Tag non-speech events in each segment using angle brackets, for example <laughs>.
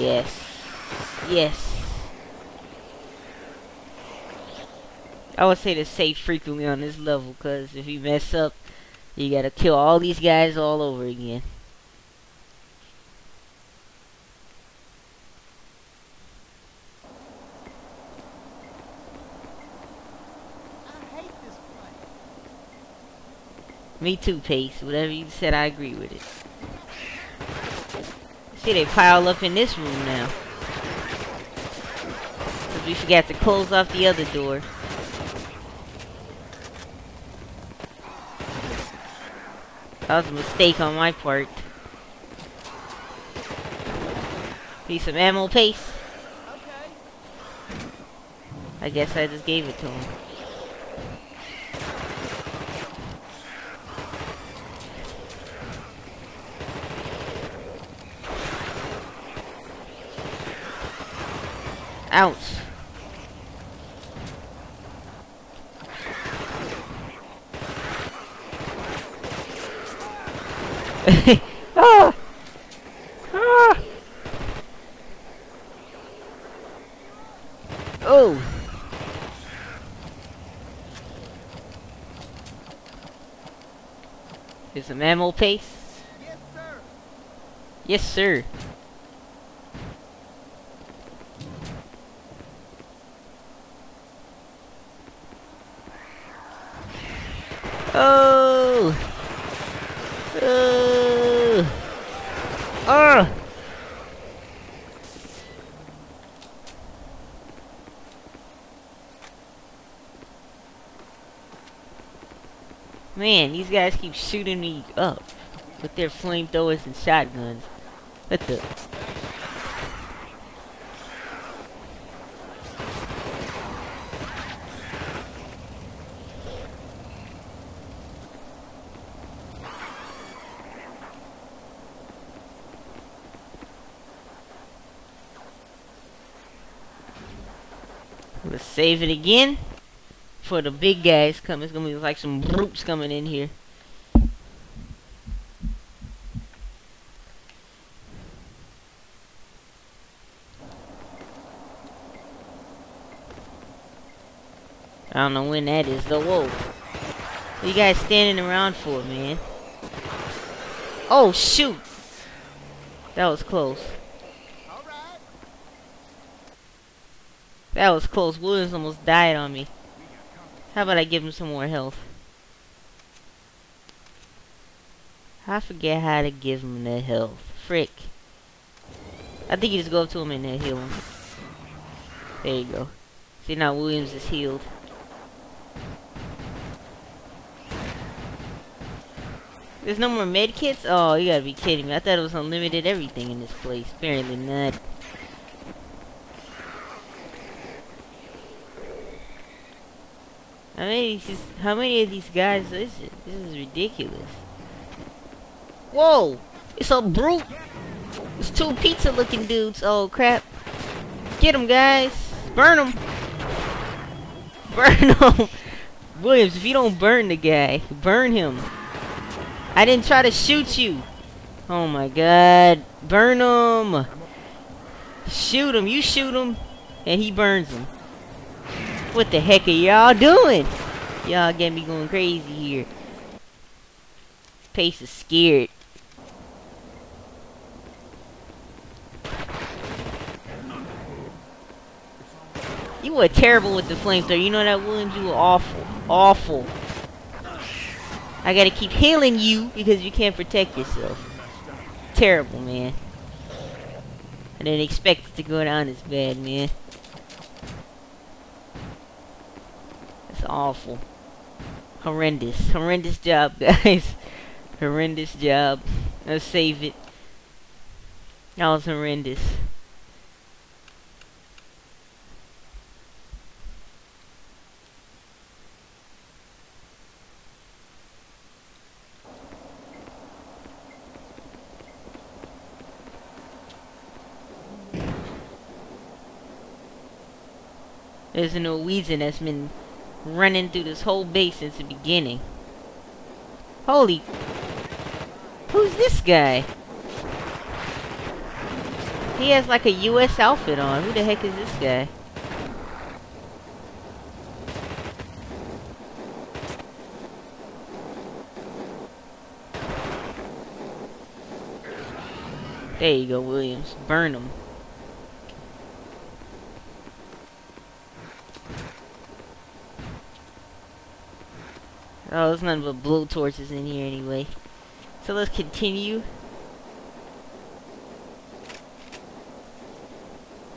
Yes. Yes. I would say to save frequently on this level, because if you mess up, you gotta kill all these guys all over again. Me too, Pace. Whatever you said, I agree with it. See, they pile up in this room now. Cause we forgot to close off the other door. That was a mistake on my part. Need some ammo, Pace? I guess I just gave it to him. Ouch. <laughs> ah! Ah! Oh! Is some mammal pace? Yes, sir. Yes, sir. Oh! Oh! Ah! Man, these guys keep shooting me up with their flamethrowers and shotguns. What the? Let's save it again for the big guys coming. It's gonna be like some brutes coming in here. I don't know when that is though. Whoa. What you guys standing around for, man? Oh, shoot! That was close. All right. That was close. Williams almost died on me. How about I give him some more health? I forget how to give him the health. Frick. I think you just go up to him and then heal him. There you go. See now Williams is healed. There's no more med kits? Oh, you gotta be kidding me. I thought it was unlimited everything in this place. Apparently not. How many, of these- how many of these guys is it? This is ridiculous. Whoa! It's a brute! It's two pizza looking dudes. Oh crap. Get them guys! Burn them! Burn <laughs> them! Williams, if you don't burn the guy, burn him. I didn't try to shoot you. Oh my god. Burn him! Shoot him. You shoot him, and he burns him. What the heck are y'all doing? Y'all get me going crazy here. Pace is scared. You were terrible with the flamethrower. You know that, Williams? You were awful. Awful. I gotta keep healing you because you can't protect yourself. Terrible, man. I didn't expect it to go down this bad, man. Awful. Horrendous. Horrendous job, <laughs> guys. horrendous job. Let's save it. That was horrendous. There's a Norwegian that's been running through this whole base since the beginning. Holy... Who's this guy? He has like a U.S. outfit on. Who the heck is this guy? There you go, Williams. Burn him. Oh, there's nothing but blow torches in here anyway. So let's continue.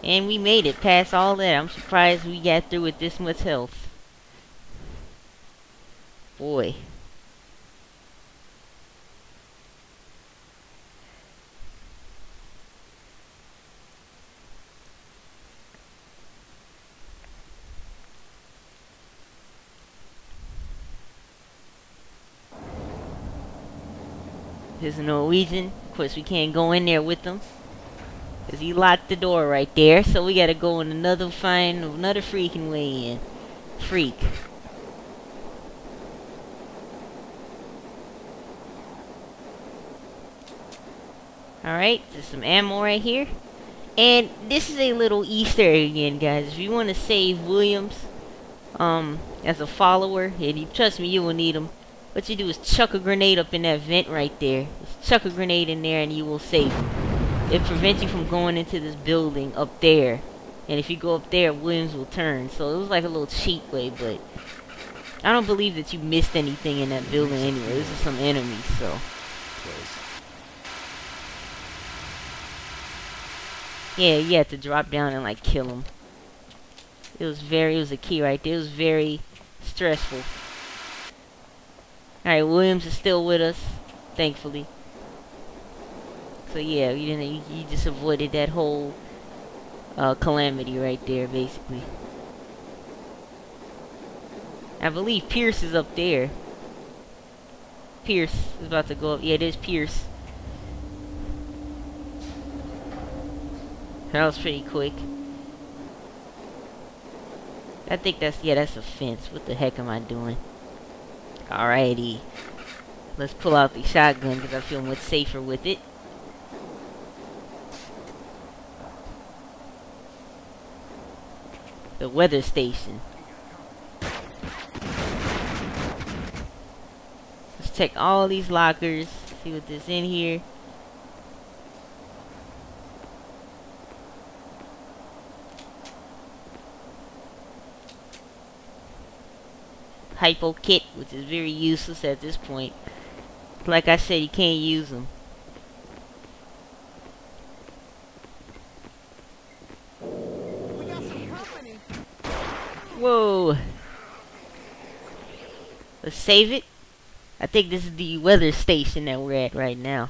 And we made it past all that. I'm surprised we got through with this much health. Boy. There's Norwegian. Of course, we can't go in there with them. Because he locked the door right there. So we got to go in another find another freaking way in. Freak. Alright, there's some ammo right here. And this is a little Easter egg again, guys. If you want to save Williams um, as a follower, and you trust me, you will need him. What you do is chuck a grenade up in that vent right there. Just chuck a grenade in there and you will save. It prevents you from going into this building up there. And if you go up there, Williams will turn. So it was like a little cheat way, but... I don't believe that you missed anything in that building anyway. This is some enemies, so... Yeah, you had to drop down and, like, kill them. It was very... It was a key right there. It was very stressful. Alright, Williams is still with us, thankfully. So yeah, you didn't you, you just avoided that whole uh, calamity right there, basically. I believe Pierce is up there. Pierce is about to go up. Yeah, it is Pierce. That was pretty quick. I think that's, yeah, that's a fence. What the heck am I doing? Alrighty. Let's pull out the shotgun because I feel much safer with it. The weather station. Let's check all these lockers. See what is in here. Hypo kit, which is very useless at this point. Like I said, you can't use them. Whoa. Let's save it. I think this is the weather station that we're at right now.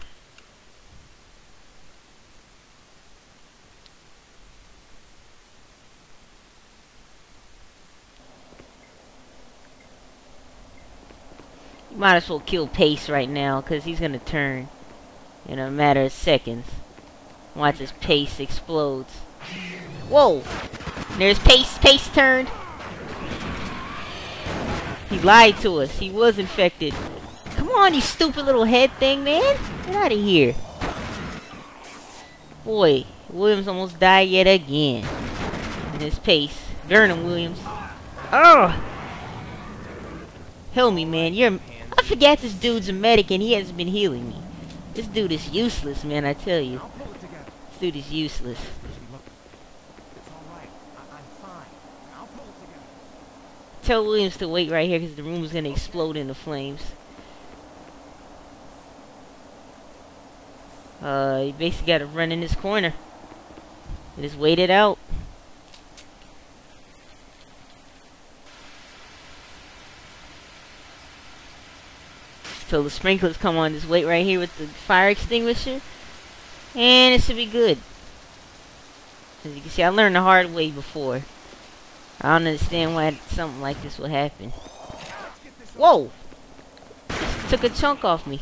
Might as well kill Pace right now, because he's going to turn in a matter of seconds. Watch his Pace explodes. Whoa! There's Pace. Pace turned. He lied to us. He was infected. Come on, you stupid little head thing, man. Get out of here. Boy, Williams almost died yet again. In his pace. Him, Williams. Oh! Help me, man. You're I forget this dude's a medic and he hasn't been healing me. This dude is useless, man, I tell you. This dude is useless. Tell Williams to wait right here because the room is going to explode into flames. Uh, you basically got to run in this corner. Just wait it out. So the sprinklers come on. Just wait right here with the fire extinguisher. And it should be good. As you can see, I learned the hard way before. I don't understand why something like this will happen. Whoa! Just took a chunk off me.